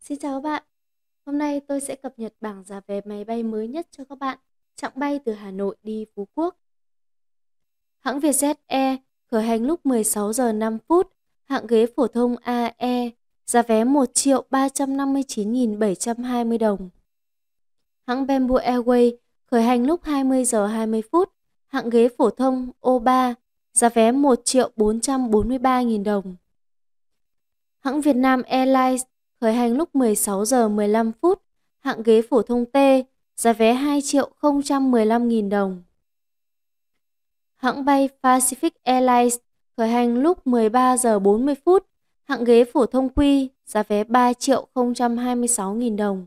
Xin chào các bạn. Hôm nay tôi sẽ cập nhật bảng giá vé máy bay mới nhất cho các bạn. Chặng bay từ Hà Nội đi Phú Quốc. Hãng Vietjet Air khởi hành lúc 16 giờ 5 phút, hạng ghế phổ thông AE, giá vé 1 triệu 359.720 đồng. Hãng Bamboo Airways khởi hành lúc 20 giờ 20 phút, hạng ghế phổ thông O3, giá vé 1 triệu 443.000 đồng. Hãng Việt Nam Airlines khởi hành lúc 16 giờ 15 phút, hạng ghế phổ thông T, giá vé 2 triệu 015.000 đồng. Hãng bay Pacific Airlines khởi hành lúc 13 giờ 40 phút, hạng ghế phổ thông Q, giá vé 3 triệu 026.000 đồng.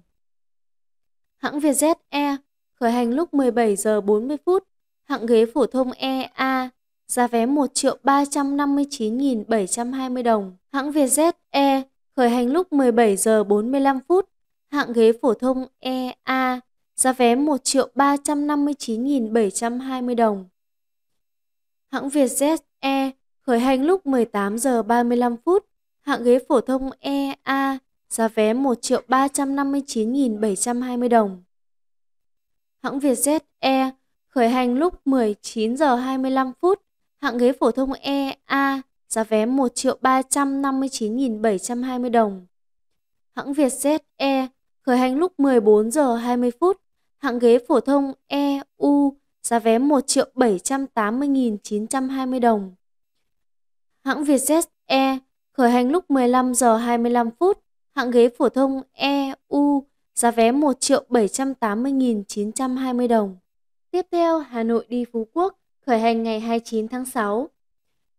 Hãng Vietjet Air khởi hành lúc 17 giờ 40 phút, hạng ghế phổ thông EA, giá vé 1 triệu 359.720 đồng. Hãng Vietjet Air khởi hành lúc 17 giờ 45 phút, hạng ghế phổ thông EA, giá vé 1 triệu 359.720 đồng. Hãng Vietjet E khởi hành lúc 18 giờ 35 phút, hạng ghế phổ thông EA, giá vé 1 triệu 359.720 đồng. Hãng Vietjet E khởi hành lúc 19 giờ 25 phút, hạng ghế phổ thông EA, giá vé 1 triệu 359.720 đồng. Hãng Vietjet Air khởi hành lúc 14 giờ 20 phút, hạng ghế phổ thông EU, giá vé 1 triệu 780.920 đồng. Hãng Vietjet Air khởi hành lúc 15 giờ 25 phút, hạng ghế phổ thông EU, giá vé 1 triệu 780.920 đồng. Tiếp theo, Hà Nội đi Phú Quốc, khởi hành ngày 29 tháng 6.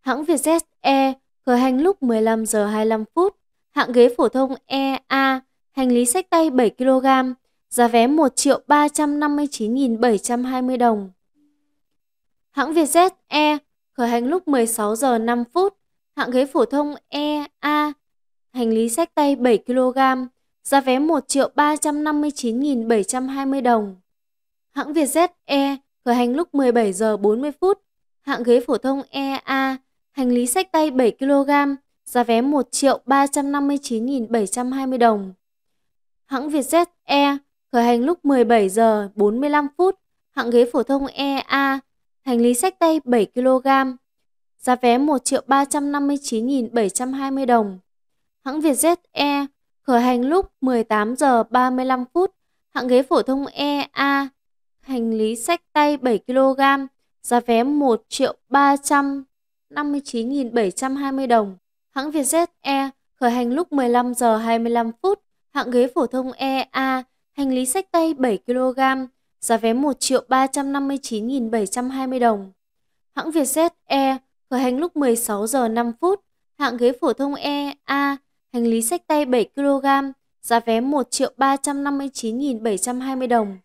Hãng Vietjet Air khởi hành lúc 15 giờ 25 phút, hạng ghế phổ thông EA, hành lý sách tay 7 kg, giá vé 1 triệu 359.720 đồng. Hãng Vietjet Air khởi hành lúc 16 giờ 5 phút, hạng ghế phổ thông EA, hành lý sách tay 7 kg, giá vé 1 triệu 359.720 đồng. Hãng Vietjet Air khởi hành lúc 17 giờ 40 phút, hạng ghế phổ thông EA, hành lý sách tay 7 kg, giá vé 1 triệu 359.720 đồng. Hãng Vietjet Air khởi hành lúc 17 giờ 45 phút, hạng ghế phổ thông EA, hành lý sách tay 7 kg, giá vé 1 triệu 359.720 đồng. Hãng Vietjet Air khởi hành lúc 18 giờ 35 phút, hạng ghế phổ thông EA, hành lý sách tay 7 kg, giá vé 1 triệu 300 59.720 đồng. Hãng Vietjet Air khởi hành lúc 15 giờ 25 phút, hạng ghế phổ thông EA, hành lý sách tay 7 kg, giá vé 1 triệu 359.720 đồng. Hãng Vietjet Air khởi hành lúc 16 giờ 5 phút, hạng ghế phổ thông EA, hành lý sách tay 7 kg, giá vé 1 triệu 359.720 đồng.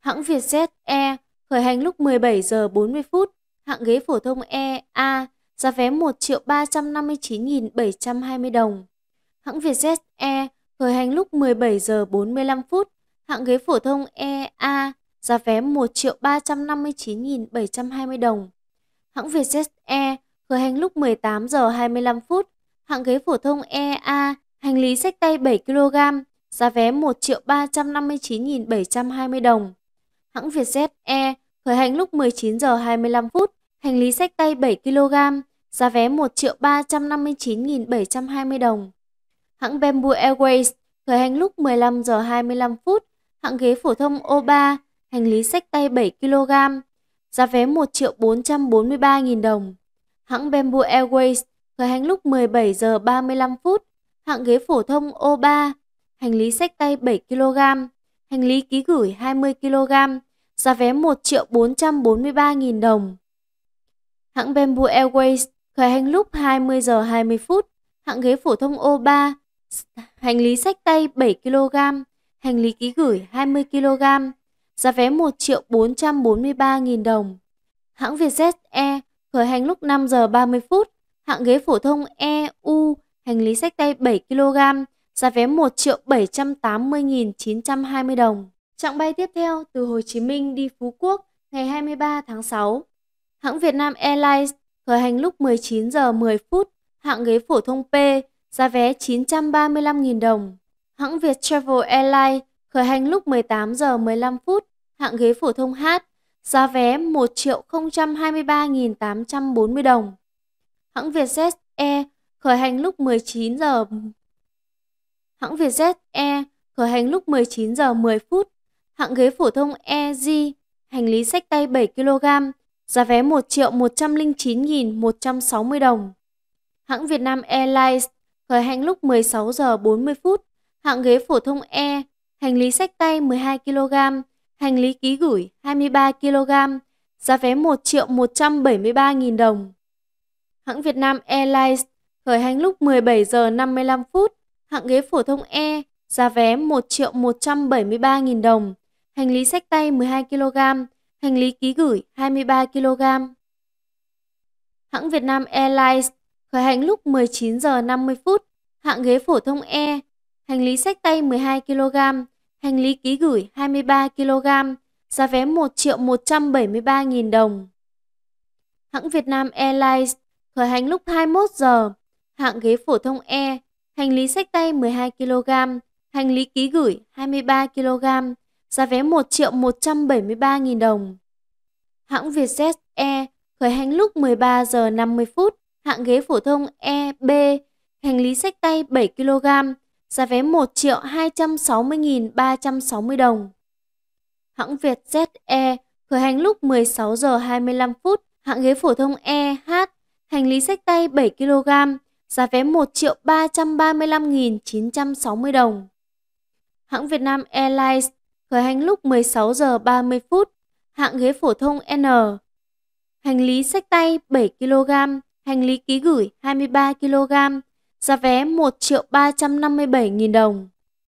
Hãng Vietjet Air khởi hành lúc 17 giờ 40 phút, hạng ghế phổ thông E, A, giá vé 1 triệu 359.720 đồng. Hãng Vietjet E khởi hành lúc 17 giờ 45 phút, hạng ghế phổ thông E, A, giá vé 1 triệu 359.720 đồng. Hãng Vietjet E khởi hành lúc 18 giờ 25 phút, hạng ghế phổ thông EA, hành lý sách tay 7 kg, giá vé 1 triệu 359.720 đồng. Hãng Vietjet E khởi hành lúc 19 giờ 25 phút, hành lý sách tay 7 kg, giá vé 1 triệu 359.720 đồng. Hãng Bamboo Airways khởi hành lúc 15 giờ 25 phút, hạng ghế phổ thông O3, hành lý sách tay 7 kg, giá vé 1 triệu 443.000 đồng. Hãng Bamboo Airways khởi hành lúc 17 giờ 35 phút, hạng ghế phổ thông O3, hành lý sách tay 7 kg, hành lý ký gửi 20 kg, giá vé 1 triệu 443.000 đồng. Hãng Bamboo Airways khởi hành lúc 20 giờ 20 phút, hạng ghế phổ thông O3, hành lý sách tay 7 kg, hành lý ký gửi 20 kg, giá vé 1 triệu 443.000 đồng. Hãng Vietjet Air khởi hành lúc 5 giờ 30 phút, hạng ghế phổ thông EU, hành lý sách tay 7 kg, giá vé 1 triệu 780.920 đồng. Chặng bay tiếp theo từ Hồ Chí Minh đi Phú Quốc ngày 23 tháng 6. Hãng Việt Nam Airlines khởi hành lúc 19 giờ 10 phút, hạng ghế phổ thông P, giá vé 935.000 đồng. Hãng Việt Travel Airlines khởi hành lúc 18 giờ 15 phút, hạng ghế phổ thông H, giá vé 1 triệu 023.840 đồng. Hãng Vietjet Air khởi hành lúc 19 giờ Hãng Vietjet Air khởi hành lúc 19 giờ 10 phút, hạng ghế phổ thông EZ, hành lý sách tay 7 kg, giá vé 1 triệu 109.160 đồng. Hãng Việt Nam Airlines khởi hành lúc 16 giờ 40 phút, hạng ghế phổ thông E, hành lý sách tay 12 kg, hành lý ký gửi 23 kg, giá vé 1 triệu 173.000 đồng. Hãng Việt Nam Airlines khởi hành lúc 17 giờ 55 phút, hạng ghế phổ thông E, giá vé 1 triệu 173.000 đồng, hành lý sách tay 12 kg, hành lý ký gửi 23 kg. Hãng Việt Nam Airlines khởi hành lúc 19 giờ 50 phút, hạng ghế phổ thông E, hành lý sách tay 12 kg, hành lý ký gửi 23 kg, giá vé 1 triệu 173.000 đồng. Hãng Việt Nam Airlines khởi hành lúc 21 giờ, hạng ghế phổ thông E, hành lý sách tay 12 kg, hành lý ký gửi 23 kg, giá vé 1 triệu 173.000 đồng. Hãng Vietjet Air khởi hành lúc 13 giờ 50 phút, hạng ghế phổ thông EB, hành lý sách tay 7 kg, giá vé 1 triệu 260.360 đồng. Hãng Vietjet Air khởi hành lúc 16 giờ 25 phút, hạng ghế phổ thông EH, hành lý sách tay 7 kg, giá vé 1 triệu 335.960 đồng. Hãng Việt Nam Airlines khởi hành lúc 16 giờ 30 phút, hạng ghế phổ thông N. Hành lý sách tay 7 kg, hành lý ký gửi 23 kg, giá vé 1 triệu 357 nghìn đồng.